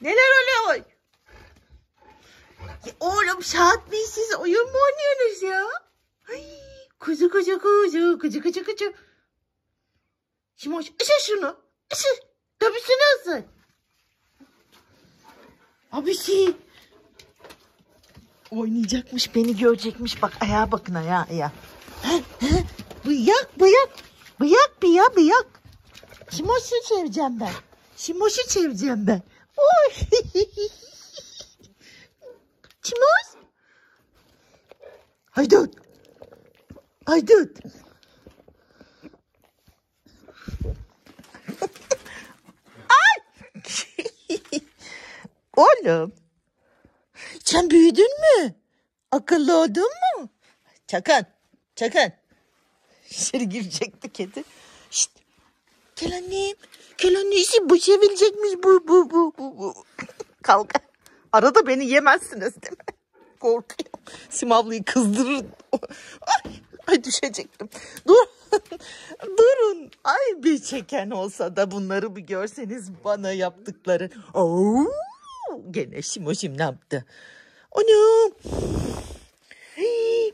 Neler oluyor? Ya oğlum saat biz siz oyun mu oynuyorsunuz ya? Ay, kuzu kuzu kuzu kuzu kuzu kuzu. Simoş ısır şunu. Isır. Tabii ısır. Abisi. Oynayacakmış beni görecekmiş. Bak ayağa bakın ayağa ayağa. Bıyak bıyak. Bıyak ya bıyak. Simoş'u çevireceğim ben. Simoş'u çevireceğim ben. Oy. Simoş. Haydut. Haydut. Ay. Oğlum. Sen büyüdün mü? Akıllı oldun mu? Çakan. Çakan. İçeri girecekti kedi. Gel annem. Gel annesi bu çevirecekmiş bu bu bu bu bu. Kalk. Arada beni yemezsiniz değil mi? Korkuyorum. Simavlıyı kızdırır. Ay, ay düşecektim. Dur. Durun. Ay bir çeken olsa da bunları bir görseniz bana yaptıkları. Oo, gene Simoşim ne yaptı? Anam.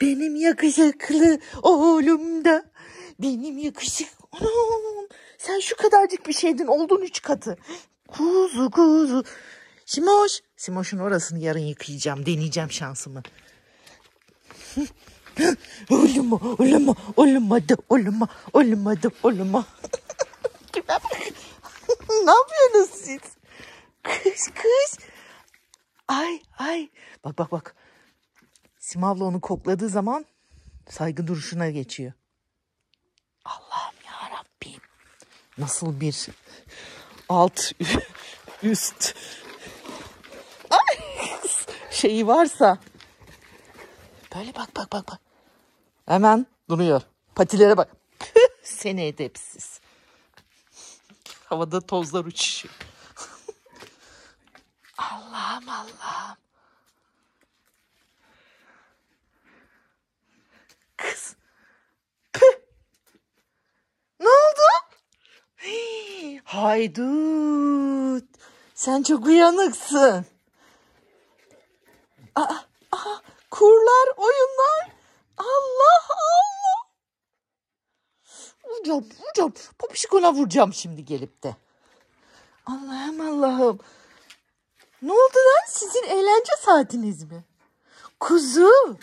Benim yakışıklı oğlum da. Benim yakışık. Anam. Sen şu kadarcık bir şeydin oldun üç katı. Kuzu kuzu. Simoş. Simoş'un orasını yarın yıkayacağım. Deneyeceğim şansımı. Olma, olma, olmadı, olma, olmadı, olma. Ne yapıyorsunuz siz? Kız, kız. Ay, ay. Bak, bak, bak. Simavla onu kokladığı zaman saygı duruşuna geçiyor. Allah'ım ya Rabbim. Nasıl bir alt üst şeyi varsa böyle bak bak bak bak. Hemen duruyor. Patilere bak. Seni edepsiz. Havada tozlar uçuşuyor. Allah'ım Allah'ım. Kız. Püh. Ne oldu? Hii, Haydut. Sen çok uyanıksın. Aa, aa, kurlar, oyunlar. Allah Allah. Vuracağım, vuracağım. Popişkona vuracağım şimdi gelip de. Allah'ım Allah'ım. Ne oldu lan? Sizin eğlence saatiniz mi? Kuzu.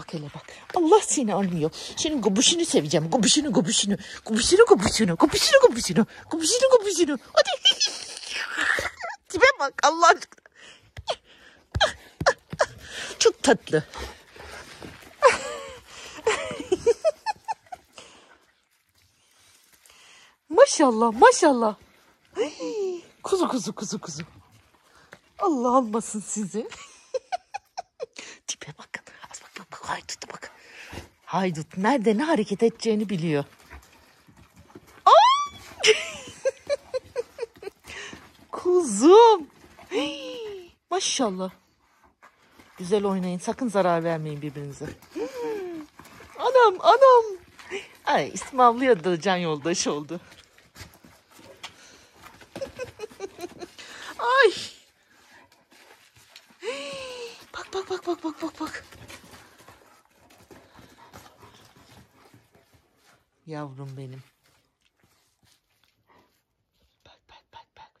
Bak hele bak. Allah seni anlıyor. Senin gobuşunu seveceğim. Gobuşunu gobuşunu. Gobuşunu gobuşunu. Gobuşunu gobuşunu. Gobuşunu gobuşunu. Hadi. Tipe bak Allah aşkına. Çok tatlı. maşallah maşallah. Kuzu kuzu kuzu kuzu. Allah almasın sizi. Tipe bakın. Az bak bak bak haydut bak. Haydut nerede ne hareket edeceğini biliyor. Kuzum. Maşallah. Güzel oynayın. Sakın zarar vermeyin birbirinize. Anam anam. Ay İsmail'liye da can yoldaş oldu. Ay. Bak bak bak bak bak bak bak. Yavrum benim. Bak bak bak bak.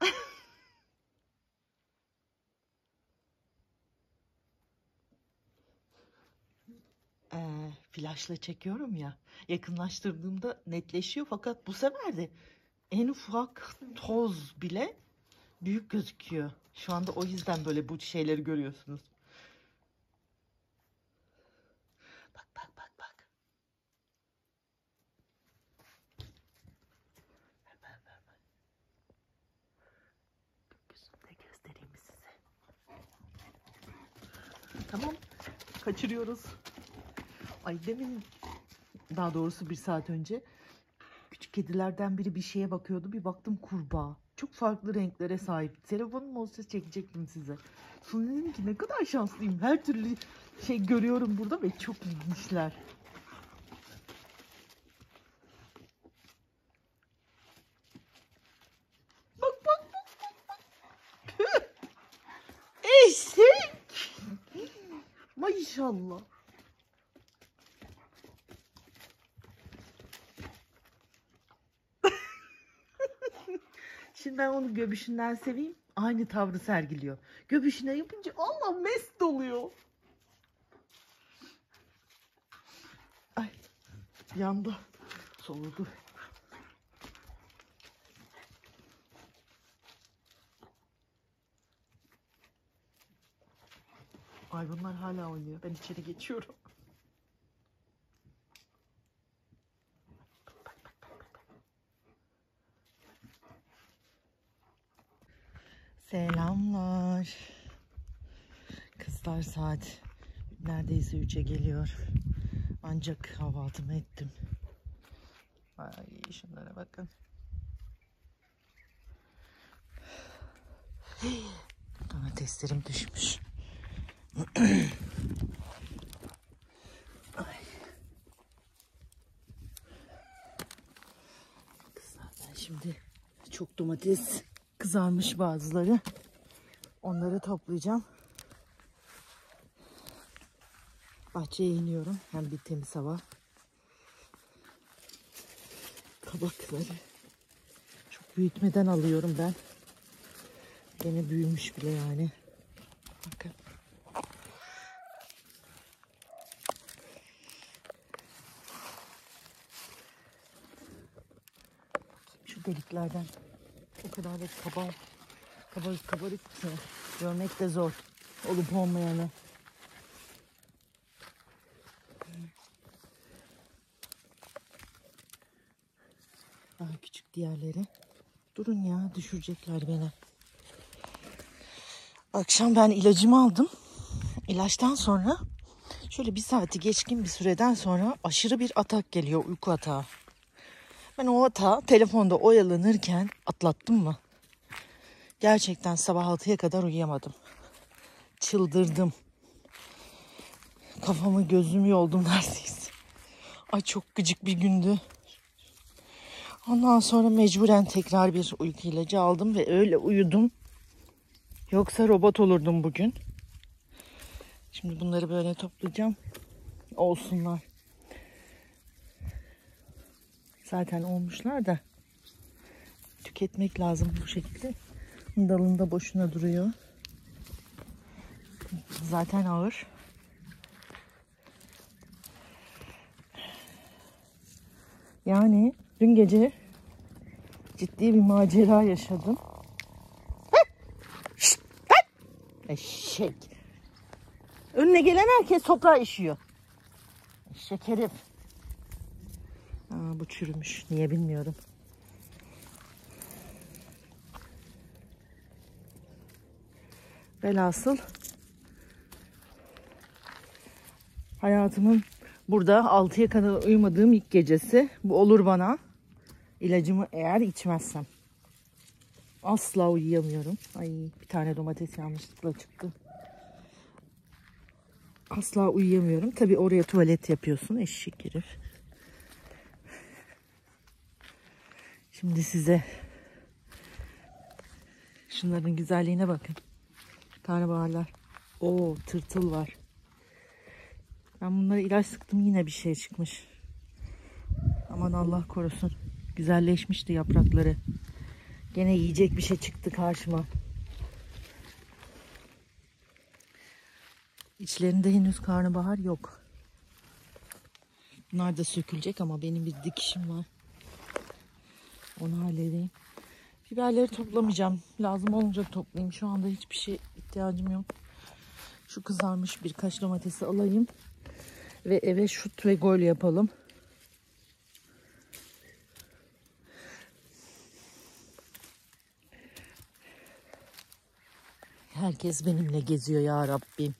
Ee, flaşla çekiyorum ya. Yakınlaştırdığımda netleşiyor fakat bu sefer de en ufak toz bile büyük gözüküyor. Şu anda o yüzden böyle bu şeyleri görüyorsunuz. Bak bak bak bak. Ver, ver, ver. Gökyüzünde göstereyim size? Tamam. Kaçırıyoruz. Ay demin daha doğrusu bir saat önce küçük kedilerden biri bir şeye bakıyordu. Bir baktım kurbağa çok farklı renklere sahip. Telefonum olsa çekecektim size. Sonra dedim ki ne kadar şanslıyım. Her türlü şey görüyorum burada ve çok ilginçler. Bak bak bak bak bak. Eşek. Maşallah. Şimdi ben onu göbüşünden seveyim. Aynı tavrı sergiliyor. Göbüşüne yapınca Allah mest oluyor. Ay yandı. Soğudu. Ay hala oynuyor. Ben içeri geçiyorum. Neredeyse 3'e geliyor. Ancak kahvaltımı ettim. Ay şunlara bakın. Domateslerim düşmüş. Ben şimdi çok domates kızarmış bazıları. Onları toplayacağım. Bahçeye iniyorum. Hem bir temiz hava. Kabakları çok büyütmeden alıyorum ben. Gene büyümüş bile yani. Bakın. Şu deliklerden o kadar da kaba, kabarık kabarık ki görmek de zor olup olmayanı. Daha küçük diğerleri. Durun ya düşürecekler beni. Akşam ben ilacımı aldım. İlaçtan sonra şöyle bir saati geçkin bir süreden sonra aşırı bir atak geliyor uyku atağı. Ben o atağı telefonda oyalanırken atlattım mı? Gerçekten sabah 6'ya kadar uyuyamadım. Çıldırdım. Kafamı gözümü yoldum neredeyse. Ay çok gıcık bir gündü. Ondan sonra mecburen tekrar bir uyku ilacı aldım ve öyle uyudum. Yoksa robot olurdum bugün. Şimdi bunları böyle toplayacağım. Olsunlar. Zaten olmuşlar da tüketmek lazım bu şekilde. Dalında boşuna duruyor. Zaten ağır. Yani dün gece ciddi bir macera yaşadım. Eşek. Önüne gelen herkes toprağa işiyor. Eşek herif. Aa, bu çürümüş. Niye bilmiyorum. Velhasıl hayatımın burada 6'ya kadar uyumadığım ilk gecesi. Bu olur bana. İlacımı eğer içmezsem. Asla uyuyamıyorum. Ay bir tane domates yanlışlıkla çıktı. Asla uyuyamıyorum. Tabii oraya tuvalet yapıyorsun eşek herif. Şimdi size şunların güzelliğine bakın. Karnabaharlar. Oo tırtıl var. Ben bunlara ilaç sıktım yine bir şey çıkmış. Aman Allah korusun. Güzelleşmişti yaprakları. Gene yiyecek bir şey çıktı karşıma. İçlerinde henüz karnabahar yok. Bunlar da sökülecek ama benim bir dikişim var. Onu halledeyim. Biberleri toplamayacağım. Lazım olunca toplayayım. Şu anda hiçbir şey ihtiyacım yok. Şu kızarmış birkaç domatesi alayım. Ve eve şut ve gol yapalım. Herkes benimle geziyor ya Rabbim.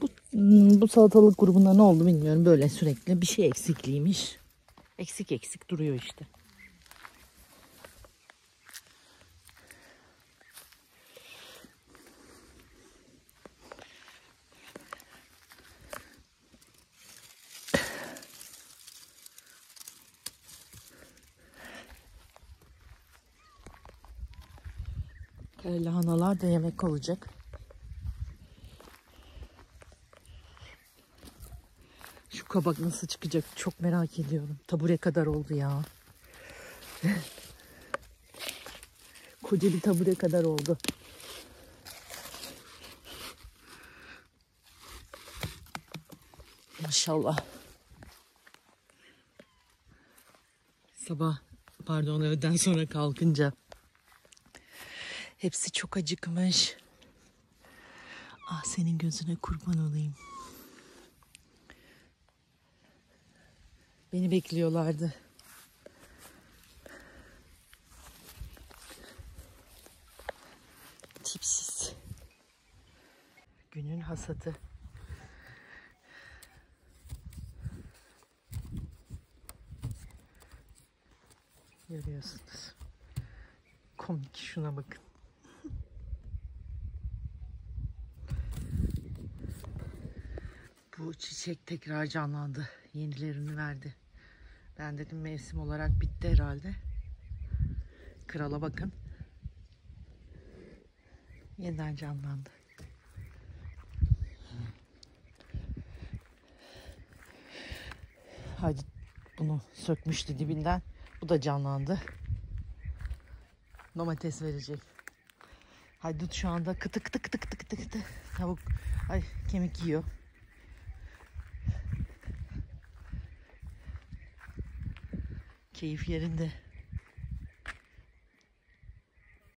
Bu, hmm, bu salatalık grubunda ne oldu bilmiyorum. Böyle sürekli bir şey eksikliymiş. Eksik eksik duruyor işte. Lahanalar da yemek olacak. Şu kabak nasıl çıkacak çok merak ediyorum. Tabure kadar oldu ya. Koca bir tabure kadar oldu. Maşallah. Sabah pardon öğleden sonra kalkınca hepsi çok acıkmış. Ah senin gözüne kurban olayım. Beni bekliyorlardı. Tipsiz. Günün hasadı. Görüyorsunuz. Komik şuna bakın. Bu çiçek tekrar canlandı. Yenilerini verdi. Ben dedim mevsim olarak bitti herhalde. Krala bakın. Yeniden canlandı. Hadi bunu sökmüştü dibinden. Bu da canlandı. Domates verecek. Haydut şu anda kıtı kıtı kıtı kıtı kıtı kıtı. Tavuk ay kemik yiyor. Keyif yerinde.